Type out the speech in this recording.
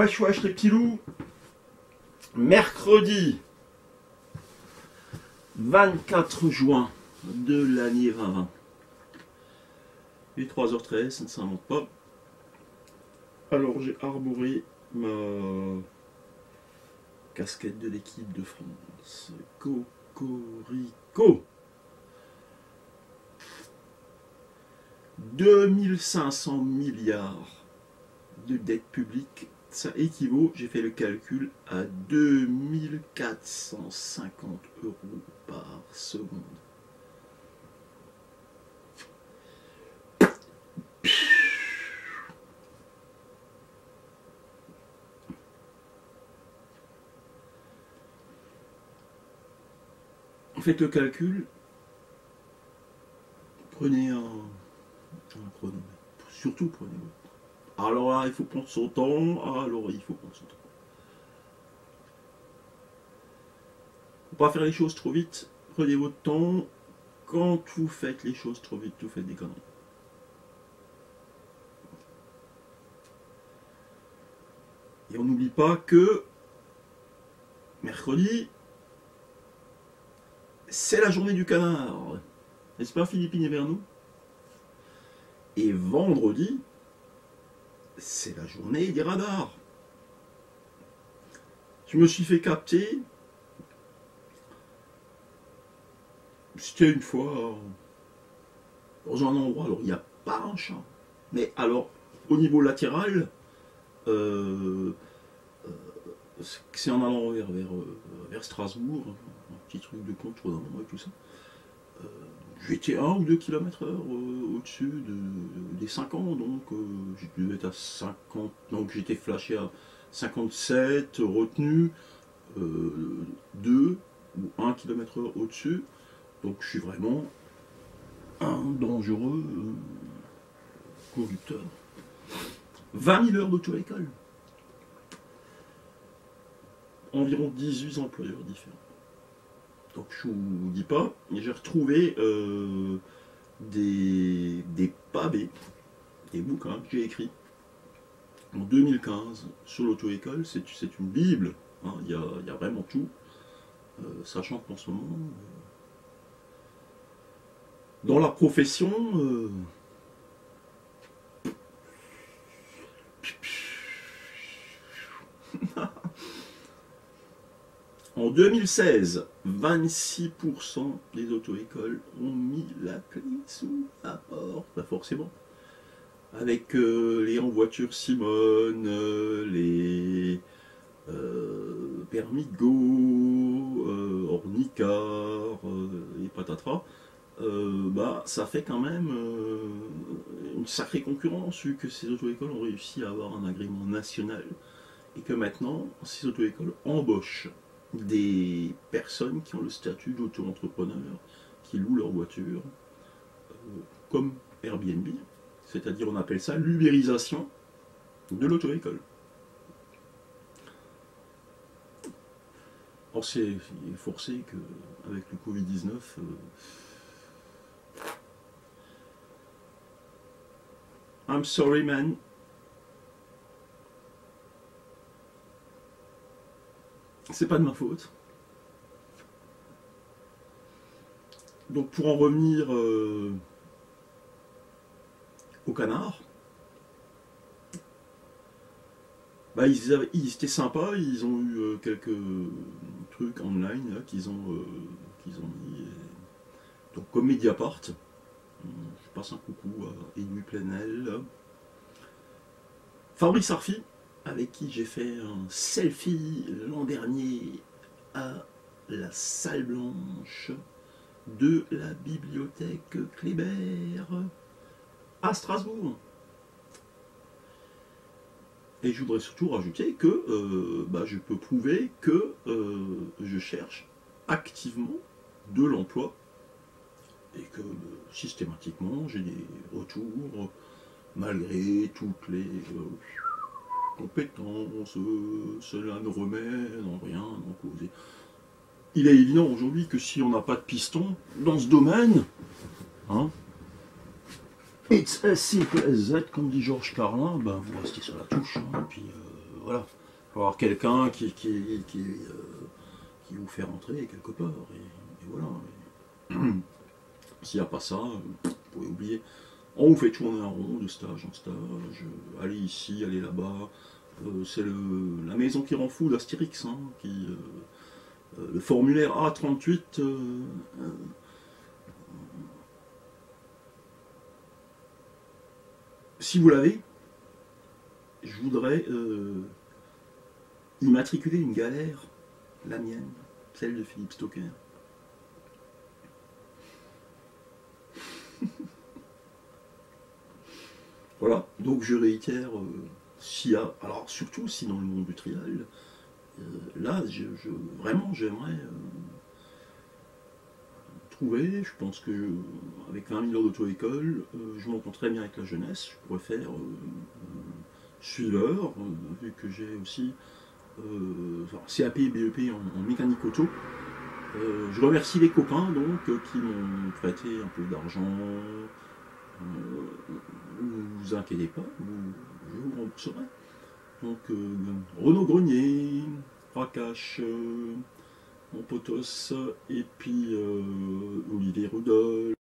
Wesh, wesh, les petits loups. Mercredi 24 juin de l'année 2020. Il est 3h13, ça ne s'invente pas. Alors j'ai arboré ma casquette de l'équipe de France. Cocorico 2500 milliards de dettes publiques ça équivaut, j'ai fait le calcul, à 2450 euros par seconde. Faites le calcul, prenez un, un chronomètre, surtout prenez alors il faut prendre son temps. Alors il faut prendre son temps. Faut pas faire les choses trop vite. Prenez votre temps. Quand vous faites les choses trop vite, vous faites des conneries. Et on n'oublie pas que mercredi, c'est la journée du canard. N'est-ce pas Philippine et Vernou? Et vendredi, c'est la journée des radars. Je me suis fait capter. C'était une fois dans un endroit, alors il n'y a pas un chat. Mais alors, au niveau latéral, euh, euh, c'est en allant vers, vers, Strasbourg, un petit truc de compte, dans et tout ça. Euh, j'étais 1 ou 2 km heure euh, au-dessus des 50, donc euh, à 50, donc j'étais flashé à 57, retenu 2 ou 1 km heure au-dessus, donc je suis vraiment un dangereux conducteur. 20 000 heures d'auto-école. Environ 18 employeurs différents. Donc je vous dis pas, j'ai retrouvé euh, des, des pavés, des bouquins que j'ai écrits en 2015 sur l'auto-école. C'est une bible, hein. il y, a, vraiment tout. Euh, sachant qu'en ce moment, euh, dans la profession, En 2016, 26% des auto-écoles ont mis la clé sous la porte, pas forcément. Avec euh, les en voiture Simone, euh, les euh, permis go, Ornicar et patatras, bah, ça fait quand même une sacrée concurrence vu que ces auto-écoles ont réussi à avoir un agrément national et que maintenant ces auto-écoles embauchent des personnes qui ont le statut d'auto-entrepreneur, qui louent leur voiture, euh, comme Airbnb. C'est-à-dire, on appelle ça l'ubérisation de l'auto-école. Or, c'est forcé qu'avec le Covid-19, euh, I'm sorry man, c'est pas de ma faute. Donc pour en revenir euh, au canard, bah, ils, étaient sympas, ils ont eu euh, quelques trucs online qu'ils ont, euh, ont mis. Donc comme Mediapart, je passe un coucou à Edoui Plenel. Fabrice Arfi, avec qui j'ai fait un selfie l'an dernier à la salle blanche de la bibliothèque Kléber à Strasbourg. Et je voudrais surtout rajouter que euh, bah, je peux prouver que euh, je cherche activement de l'emploi et que systématiquement j'ai des retours malgré toutes les euh, compétences, cela ne remet en rien en cause. Il est évident aujourd'hui que si on n'a pas de piston dans ce domaine, hein, it's as simple as that, comme dit Georges Carlin, ben vous restez sur la touche, hein, puis euh, voilà, il faut avoir quelqu'un qui, qui, vous fait rentrer quelque part. Et, voilà. S'il n'y a pas ça, vous pouvez oublier. On vous fait tourner en rond de stage en stage, allez ici, allez là-bas. c'est la maison qui rend fou d'Astérix, hein, qui, le formulaire A38 si vous l'avez, je voudrais euh, immatriculer une galère, la mienne, celle de Philippe Stoker. Voilà, donc je réitère, euh, a, alors surtout si dans le monde du trial, euh, là, je, vraiment j'aimerais je pense que avec 20 000 heures d'auto-école, euh, je m'entends très bien avec la jeunesse. Je pourrais faire euh, euh, suiveur, vu que j'ai aussi CAP et BEP en, mécanique auto. je remercie les copains donc qui m'ont prêté un peu d'argent. Vous inquiétez pas, je vous rembourserai. Donc Renaud Grenier, Rakash, mon potos, et puis euh, Olivier Rudolph.